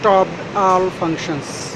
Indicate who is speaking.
Speaker 1: stopped all functions.